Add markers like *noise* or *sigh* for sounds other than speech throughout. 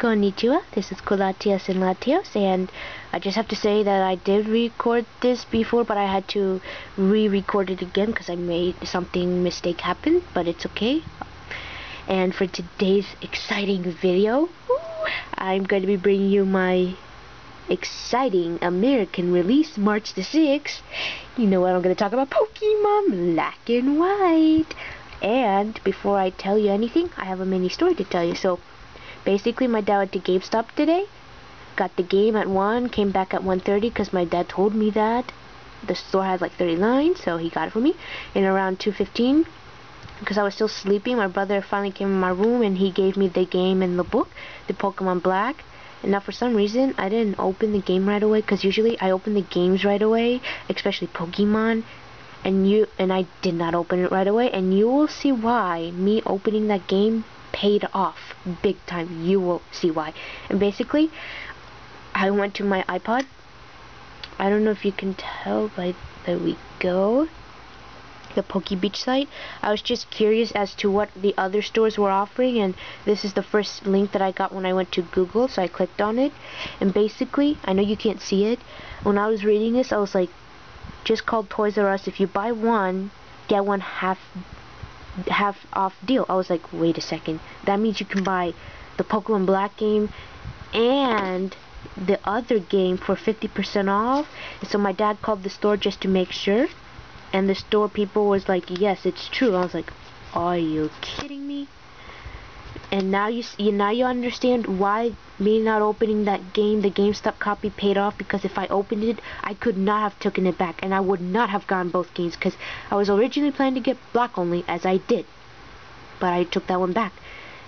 Konnichiwa, this is CoolLatias and Latios, and I just have to say that I did record this before, but I had to re-record it again because I made something mistake happen, but it's okay. And for today's exciting video, I'm going to be bringing you my exciting American release, March the 6th. You know what I'm going to talk about, Pokemon Black and White. And before I tell you anything, I have a mini story to tell you, so Basically, my dad went to GameStop today, got the game at 1, came back at 1.30 because my dad told me that the store had like 39, so he got it for me. And around 2.15, because I was still sleeping, my brother finally came in my room and he gave me the game and the book, the Pokemon Black. And now for some reason, I didn't open the game right away, because usually I open the games right away, especially Pokemon and you and I did not open it right away and you will see why me opening that game paid off big time. You will see why. And basically, I went to my iPod. I don't know if you can tell by there we go the Poke Beach site. I was just curious as to what the other stores were offering and this is the first link that I got when I went to Google so I clicked on it and basically I know you can't see it when I was reading this I was like just called Toys R Us if you buy one get one half half off deal. I was like, wait a second. That means you can buy the Pokemon Black game and the other game for 50% off. And so my dad called the store just to make sure. And the store people was like, yes, it's true. I was like, are you kidding me? And now you now you understand why me not opening that game the GameStop copy paid off because if I opened it I could not have taken it back and I would not have gotten both games because I was originally planning to get black only as I did. But I took that one back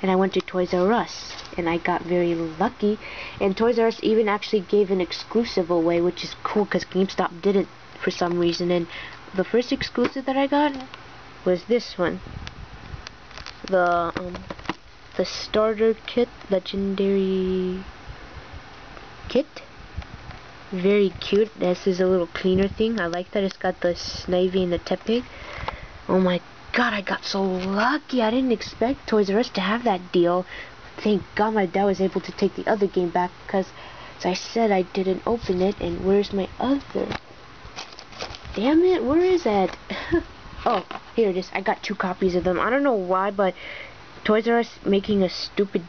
and I went to Toys R Us and I got very lucky. And Toys R Us even actually gave an exclusive away which is cool because GameStop didn't for some reason and the first exclusive that I got was this one. The um, the starter kit, legendary kit. Very cute. This is a little cleaner thing. I like that it's got the Snivy and the Tepig. Oh my god, I got so lucky. I didn't expect Toys R Us to have that deal. Thank god my dad was able to take the other game back because, as I said, I didn't open it. And where's my other? Damn it, where is that? *laughs* oh, here it is. I got two copies of them. I don't know why, but Toys R Us making a stupid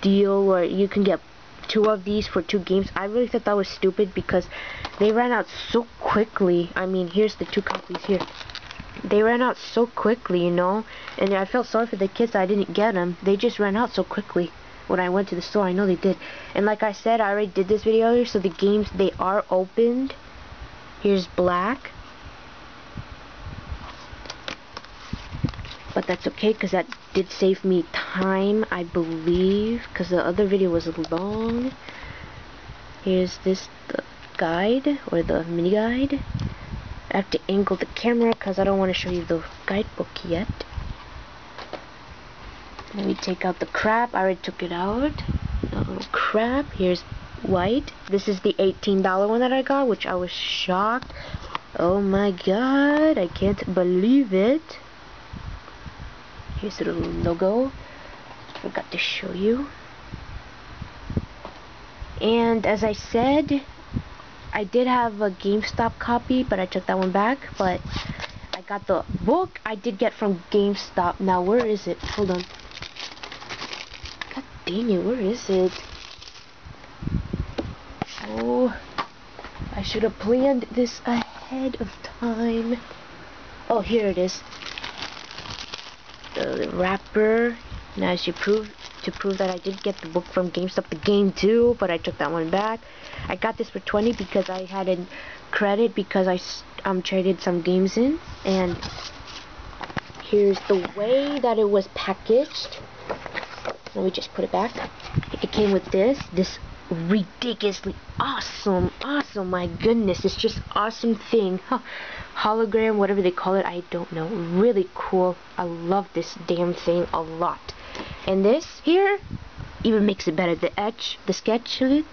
deal where you can get two of these for two games. I really thought that was stupid because they ran out so quickly. I mean, here's the two copies here. They ran out so quickly, you know, and I felt sorry for the kids I didn't get them. They just ran out so quickly when I went to the store. I know they did. And like I said, I already did this video here, so the games, they are opened. Here's black. but that's okay because that did save me time I believe because the other video was long. Here's this the guide or the mini guide. I have to angle the camera because I don't want to show you the guidebook yet. Let me take out the crap I already took it out. Oh crap here's white. This is the $18 one that I got which I was shocked. Oh my god I can't believe it Here's the little logo. I forgot to show you. And as I said, I did have a GameStop copy, but I took that one back. But I got the book I did get from GameStop. Now, where is it? Hold on. God dang it, where is it? Oh, I should have planned this ahead of time. Oh, here it is the wrapper. Now as you prove to prove that I did get the book from GameStop, the game too, but I took that one back. I got this for 20 because I had a credit because I um traded some games in, and here's the way that it was packaged. Let me just put it back. It came with this, this ridiculously awesome, awesome, my goodness, it's just awesome thing. Hologram, whatever they call it, I don't know. Really cool. I love this damn thing a lot. And this here even makes it better. The etch, the sketch of it.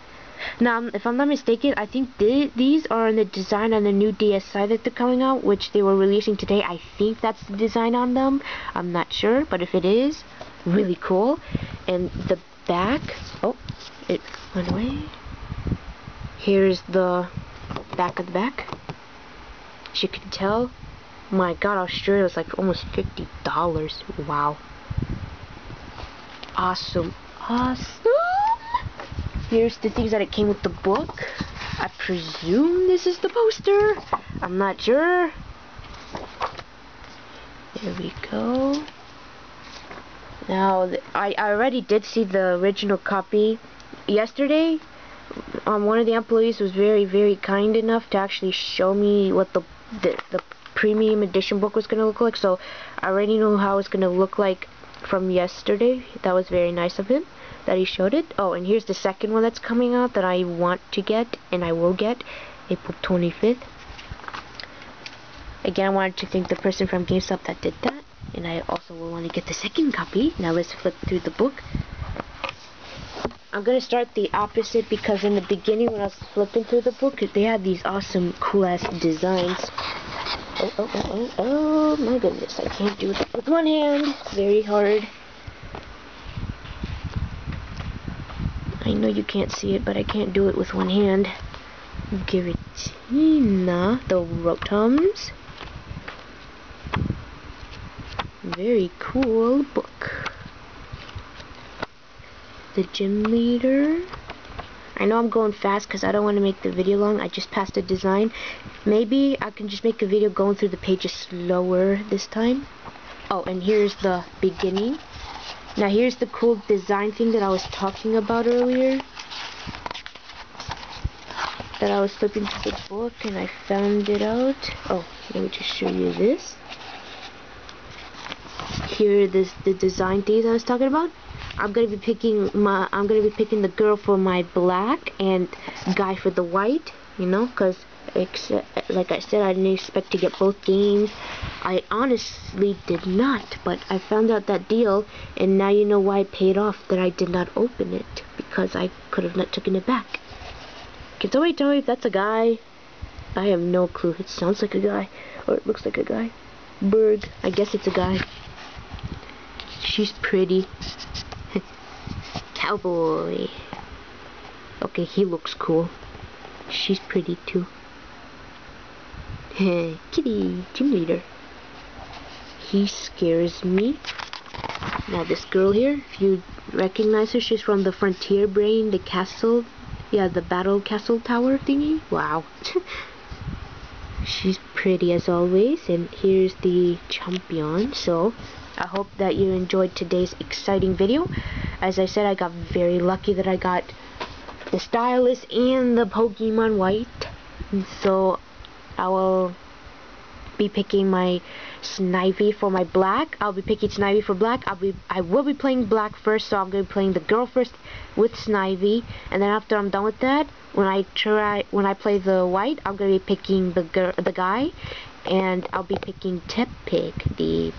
Now, um, if I'm not mistaken, I think these are in the design on the new DSi that they're coming out, which they were releasing today. I think that's the design on them. I'm not sure, but if it is, really cool. And the back, oh, it went away. Here's the back of the back. As you can tell, my god, Australia was like almost $50. Wow. Awesome. Awesome. Here's the things that it came with the book. I presume this is the poster. I'm not sure. There we go. Now, I, I already did see the original copy yesterday. Um, one of the employees was very, very kind enough to actually show me what the, the, the premium edition book was going to look like. So, I already know how it's going to look like from yesterday. That was very nice of him that he showed it. Oh, and here's the second one that's coming out that I want to get, and I will get, April 25th. Again, I wanted to thank the person from GameStop that did that, and I also will want to get the second copy. Now let's flip through the book. I'm to start the opposite because in the beginning when I was flipping through the book, they had these awesome, cool-ass designs. Oh, oh, oh, oh, oh, my goodness, I can't do it with one hand. Very hard. I know you can't see it, but I can't do it with one hand. Giratina, the Rotoms. Very cool book. The gym leader. I know I'm going fast because I don't want to make the video long. I just passed a design. Maybe I can just make a video going through the pages slower this time. Oh, and here's the beginning. Now here's the cool design thing that I was talking about earlier. That I was flipping through the book and I found it out. Oh, let me just show you this. Here this the design things I was talking about. I'm gonna be picking my I'm gonna be picking the girl for my black and guy for the white, you know, cause like I said, I didn't expect to get both games. I honestly did not, but I found out that deal, and now you know why it paid off that I did not open it, because I could have not taken it back. Can somebody tell me if that's a guy? I have no clue. It sounds like a guy, or it looks like a guy. Burgh, I guess it's a guy. She's pretty. Cowboy. Okay, he looks cool. She's pretty too. *laughs* Kitty, team leader. He scares me. Now this girl here, if you recognize her, she's from the Frontier Brain, the castle, yeah, the battle castle tower thingy. Wow. *laughs* she's pretty as always, and here's the champion. So, I hope that you enjoyed today's exciting video. As I said, I got very lucky that I got the stylus and the Pokemon White. So I will be picking my Snivy for my black. I'll be picking Snivy for black. I'll be I will be playing black first, so I'm gonna be playing the girl first with Snivy, and then after I'm done with that, when I try when I play the white, I'm gonna be picking the girl the guy, and I'll be picking Tepig, the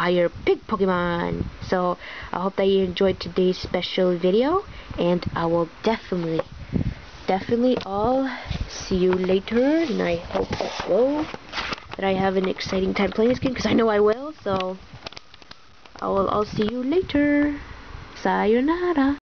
fire pig Pokemon. So I hope that you enjoyed today's special video, and I will definitely definitely all see you later and I hope that will that I have an exciting time playing this game because I know I will so I will I'll see you later sayonara